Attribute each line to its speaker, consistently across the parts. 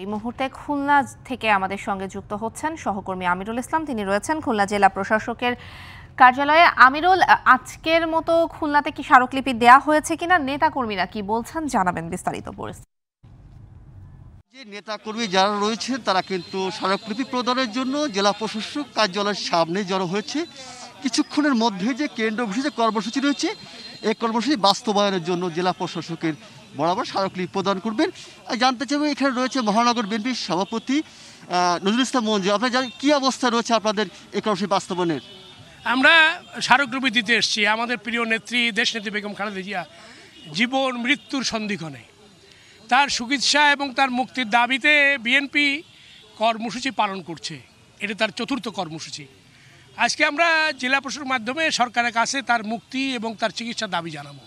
Speaker 1: এই মুহূর্তে খুলনা থেকে আমাদের সঙ্গে যুক্ত হচ্ছেন সহকর্মী আমিরুল ইসলাম। তিনি রয়েছেন খুলনা জেলা প্রশাসকের কার্যালয়ে। আমিরুল, আজকের মতো খুলনাতে কি স্মারকলিপি দেয়া হয়েছে কিনা? নেতাকর্মীরা কি বলছেন? জানাবেন বিস্তারিত পরিস্থিতি।
Speaker 2: যে নেতাকর্মী যারা রয়েছে তারা কিন্তু স্মারকলিপি প্রদানের জন্য জেলা প্রশাসক কার্যালয়ের সামনে জড়ো হয়েছে। কিছুক্ষণের মধ্যে যে কেন্দ্র ঘোষিত যে কর্মসূচি রয়েছে, এই কর্মসূচি বাস্তবায়নের জন্য জেলা প্রশাসকের বরাবর স্মারকলিপি প্রদান করবেন। জানতে চাইব, এখানে রয়েছে মহানগর বিএনপির সভাপতি নজরুল ইসলাম মঞ্জু। আপনার কী অবস্থা রয়েছে আপনাদের এই কর্মসূচি বাস্তবায়নের?
Speaker 3: আমরা স্মারকলিপি দিতে এসেছি। আমাদের প্রিয় নেত্রী, দেশনেত্রী বেগম খালেদা জিয়া জীবন মৃত্যুর সন্ধিক্ষণে। তার চিকিৎসা এবং তার মুক্তির দাবিতে বিএনপি কর্মসূচি পালন করছে। এটা তার চতুর্থ কর্মসূচি। আজকে আমরা জেলা প্রশাসনের মাধ্যমে সরকারের কাছে তার মুক্তি এবং তার চিকিৎসার দাবি জানাব।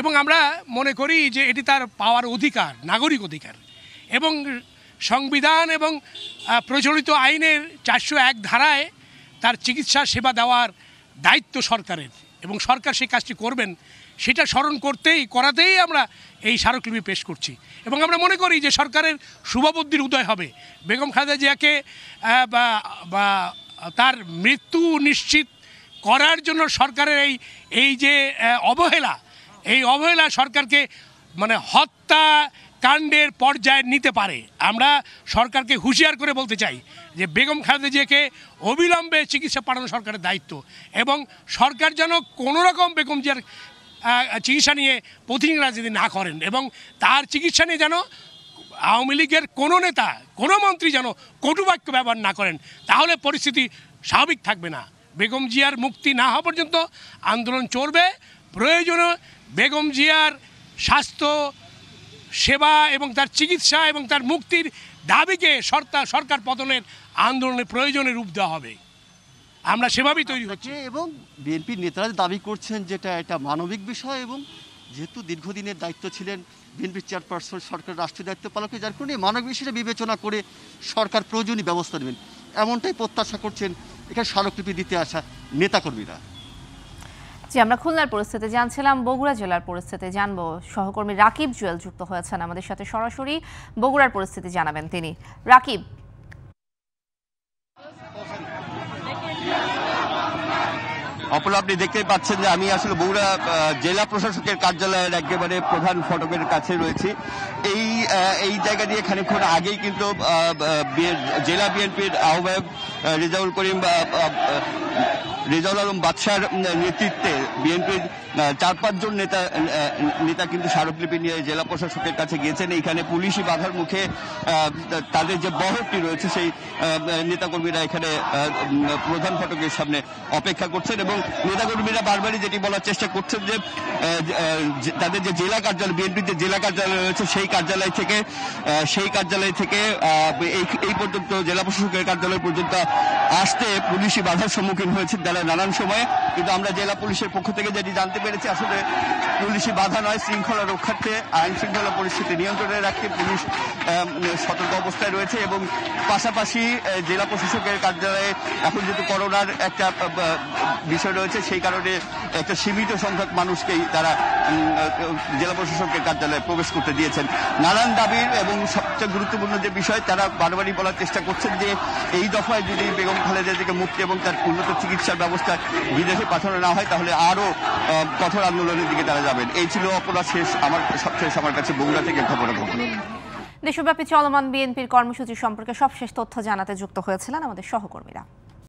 Speaker 3: এবং আমরা মনে করি যে এটি তার পাওয়ার অধিকার, নাগরিক অধিকার। এবং সংবিধান এবং প্রচলিত আইনের চারশো এক ধারায় তার চিকিৎসা সেবা দেওয়ার দায়িত্ব সরকারের। এবং সরকার সেই কাজটি করবেন, সেটা স্মরণ করতেই, করাতেই আমরা এই স্মারকলিপি পেশ করছি। এবং আমরা মনে করি যে সরকারের শুভবুদ্ধির উদয় হবে। বেগম খালেদা জিয়াকে বা তার মৃত্যু নিশ্চিত করার জন্য সরকারের এই এই যে অবহেলা, এই অবহেলা সরকারকে মানে হত্যা কাণ্ডের পর্যায়ে নিতে পারে। আমরা সরকারকে হুঁশিয়ার করে বলতে চাই যে বেগম খালেদা জিয়াকে অবিলম্বে চিকিৎসা পাঠানো সরকারের দায়িত্ব এবং সরকার যেন কোনো রকম বেগম জিয়ার চিকিৎসা নিয়ে প্রতিনিধি রাজনীতি না করেন এবং তার চিকিৎসা নিয়ে যেন আওয়ামী লীগের কোনো নেতা, কোনো মন্ত্রী যেন কটুবাক্য ব্যবহার না করেন, তাহলে পরিস্থিতি স্বাভাবিক থাকবে না। বেগম জিয়ার মুক্তি না হওয়া পর্যন্ত আন্দোলন চলবে। প্রয়োজনে বেগম জিয়ার স্বাস্থ্য, সেবা এবং তার চিকিৎসা এবং তার মুক্তির দাবিকে সরকার সরকার পতনের আন্দোলনের প্রয়োজনে রূপ দেওয়া হবে। আমরা সেভাবেই তৈরি হচ্ছে।
Speaker 2: এবং বিএনপির নেতারা দাবি করছেন যেটা, এটা মানবিক বিষয় এবং যেহেতু দীর্ঘদিনের দায়িত্ব ছিলেন বিএনপির চেয়ারপারসন সরকার রাষ্ট্রীয় দায়িত্ব পালকের যার কারণে মানব বিষয়টা বিবেচনা করে সরকার প্রয়োজনীয় ব্যবস্থা নেবেন। এমনটাই প্রত্যাশা করছেন এখানে স্মারকলিপি দিতে আসা নেতাকর্মীরা।
Speaker 1: জি, আমরা খুলনার পরিস্থিতি জানছিলাম, বগুড়া জেলার পরিস্থিতি জানব। সহকর্মী রাকিব জুয়েল যুক্ত হয়েছেন আমাদের সাথে। সরাসরি বগুড়ার পরিস্থিতি জানাবেন তিনি। রাকিব
Speaker 4: অপলা আপনি দেখতেই পাচ্ছেন যে আমি আসলে বগুড়া জেলা প্রশাসকের কার্যালয়ের একেবারে প্রধান ফটকের কাছে রয়েছি। এই এই জায়গা দিয়ে খানিকক্ষণ আগেই কিন্তু জেলা বিএনপির আহ্বায়ক আহ, রেজাউল করিম রেজাউল আলম বাদশার নেতৃত্বে বিএনপির চার পাঁচজন নেতা নেতা কিন্তু স্মারকলিপি নিয়ে জেলা প্রশাসকের কাছে গিয়েছেন। এইখানে পুলিশি বাধার মুখে তাদের যে বহরটি রয়েছে সেই নেতাকর্মীরা এখানে প্রধান ফটকের সামনে অপেক্ষা করছেন এবং নেতাকর্মীরা বারবারই যেটি বলার চেষ্টা করছেন যে তাদের যে জেলা কার্যালয়, বিএনপির যে জেলা কার্যালয় রয়েছে, সেই কার্যালয় থেকে সেই কার্যালয় থেকে এই পর্যন্ত জেলা প্রশাসকের কার্যালয় পর্যন্ত আসতে পুলিশি বাধার সম্মুখীন হয়েছে তারা নানান সময়ে। কিন্তু আমরা জেলা পুলিশের পক্ষ থেকে যেটি জানতে পেরেছি, আসলে পুলিশি বাধা নয়, শৃঙ্খলা রক্ষার্থে আইন শৃঙ্খলা পরিস্থিতি নিয়ন্ত্রণে রাখতে পুলিশ সতর্ক অবস্থায় রয়েছে এবং পাশাপাশি জেলা প্রশাসকের কার্যালয়ে এখন যেহেতু করোনার একটা বিষয় রয়েছে, সেই কারণে একটা সীমিত সংখ্যক মানুষকেই তারা জেলা প্রশাসকের কার্যালয়ে প্রবেশ করতে দিয়েছেন। নানান দাবির এবং সবচেয়ে গুরুত্বপূর্ণ যে বিষয়, তারা বারবারই বলার চেষ্টা করছেন যে, এই দফায় যদি বেগম খালেদা থেকে মুক্তি এবং তার উন্নত চিকিৎসার ব্যবস্থা বিদেশে পাঠানো না হয়, তাহলে আরও কঠোর আন্দোলনের দিকে তারা যাবেন। এই ছিল অপরাধ শেষ আমার সবশেষ আমার কাছে বগুড়া থেকে খবর।
Speaker 1: দেশব্যাপী চলমান বিএনপির কর্মসূচি সম্পর্কে সবশেষ তথ্য জানাতে যুক্ত হয়েছিলেন আমাদের সহকর্মীরা।